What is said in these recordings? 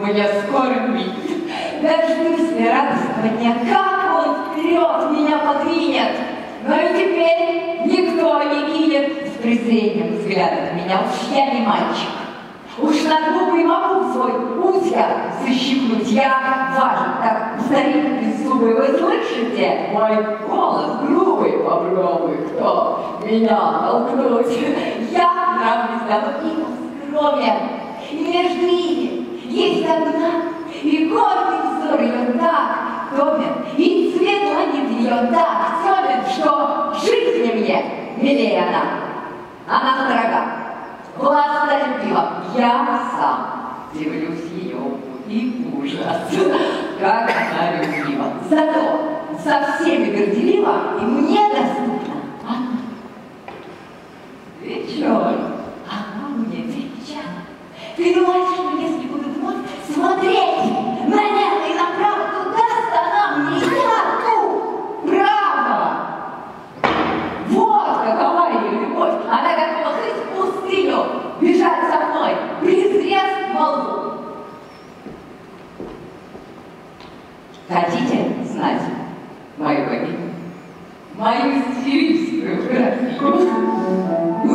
мне скоро видеть. Дождусь ли радостного дня, как он вперед меня подвинет. Но и теперь никто не кинет с презрением взгляда на меня. Уж я не мальчик. Уж на глупый могу свой узя защипнуть. Я важен, как старик беззубый. Вы слышите? Мой голос грубый. Попробуй, кто меня толкнуть. Я нравлюсь давно и скромен. И между ними одна, и гордый взор ее так томен, и цвет ланит ее так темен, что жизни мне милее она. Она дорога, властолюбива, я сам дивлюсь ее и ужас, как она люблива. Зато со всеми горделива и мне доступна она. Вечером она мне. Ты думаешь, что если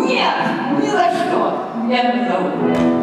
Нет, ни за что. Я назову.